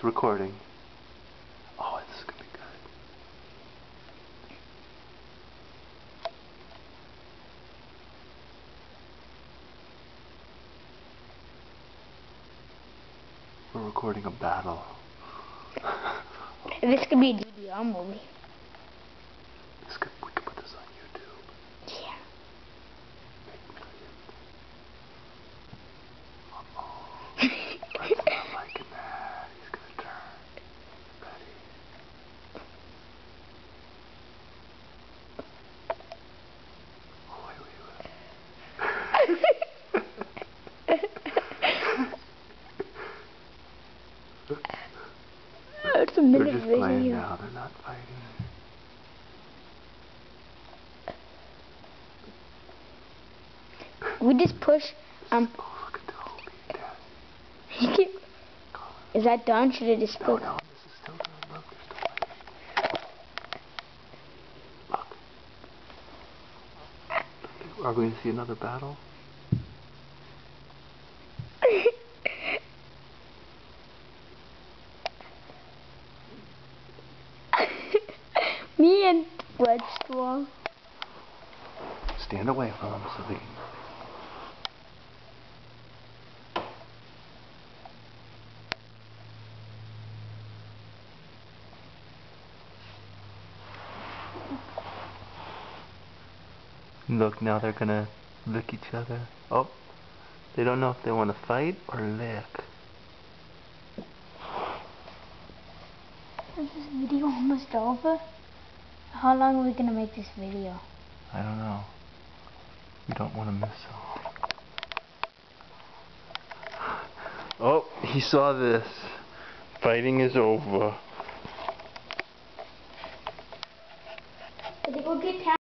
It's recording. Oh, this is gonna be good. We're recording a battle. This could be a DDR movie. This could, we could put this on YouTube. Yeah. Make millions. Uh-oh. Fred's not liking that. He's gonna turn. Ready? Oh, wait, wait, wait. It's a They're minute just video. playing now. They're not fighting. We just push. Um, Oh, look at the whole is that done? Should it just No, put? no, this is still good. Look, they're still fighting. Look. Are we going to see another battle? Red Storm. Stand away from them so they can. Look, now they're gonna lick each other. Oh, they don't know if they want to fight or lick. Is this video almost over? How long are we gonna make this video? I don't know. You don't want to miss them. Oh, he saw this. Fighting is over.